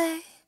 they